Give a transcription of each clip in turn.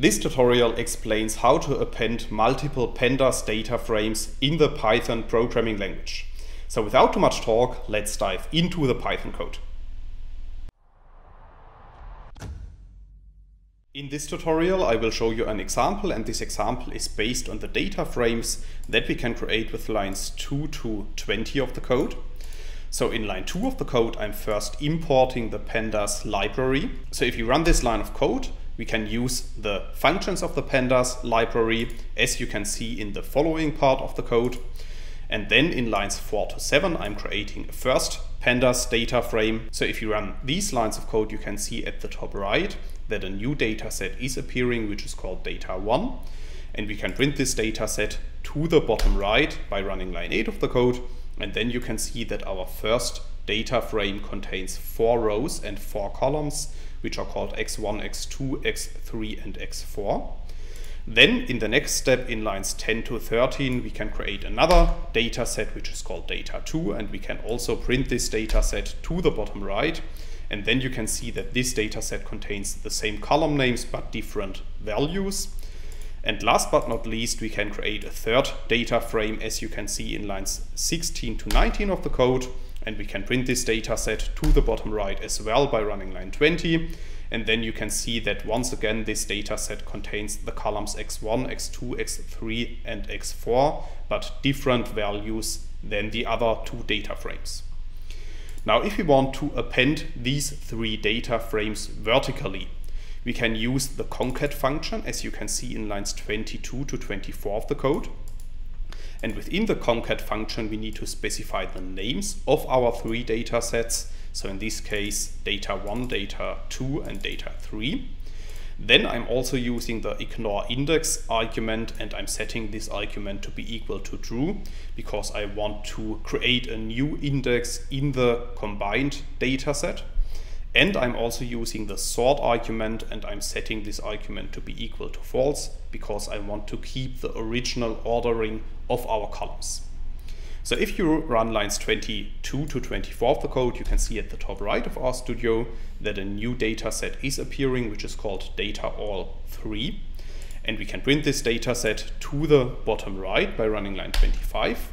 This tutorial explains how to append multiple pandas data frames in the Python programming language. So without too much talk, let's dive into the Python code. In this tutorial I will show you an example and this example is based on the data frames that we can create with lines 2 to 20 of the code. So in line 2 of the code I'm first importing the pandas library. So if you run this line of code we can use the functions of the pandas library as you can see in the following part of the code. And then in lines 4 to 7 I'm creating a first pandas data frame. So if you run these lines of code you can see at the top right that a new data set is appearing, which is called data1. And we can print this data set to the bottom right by running line 8 of the code. And then you can see that our first data frame contains four rows and four columns, which are called x1, x2, x3, and x4. Then in the next step in lines 10 to 13, we can create another data set, which is called data2, and we can also print this data set to the bottom right. And then you can see that this data set contains the same column names but different values. And last but not least, we can create a third data frame as you can see in lines 16 to 19 of the code. And we can print this data set to the bottom right as well by running line 20. And then you can see that once again, this data set contains the columns x1, x2, x3, and x4, but different values than the other two data frames. Now, if we want to append these three data frames vertically, we can use the concat function, as you can see in lines 22 to 24 of the code. And within the concat function, we need to specify the names of our three data sets. So in this case, data 1, data 2, and data 3. Then I'm also using the ignore index argument and I'm setting this argument to be equal to true because I want to create a new index in the combined data set. And I'm also using the sort argument and I'm setting this argument to be equal to false because I want to keep the original ordering of our columns. So if you run lines 22 to 24 of the code, you can see at the top right of RStudio that a new data set is appearing, which is called data all 3. And we can print this data set to the bottom right by running line 25.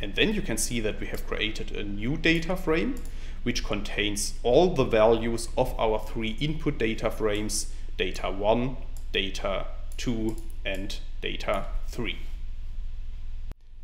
And then you can see that we have created a new data frame, which contains all the values of our three input data frames, data 1, data 2, and data 3.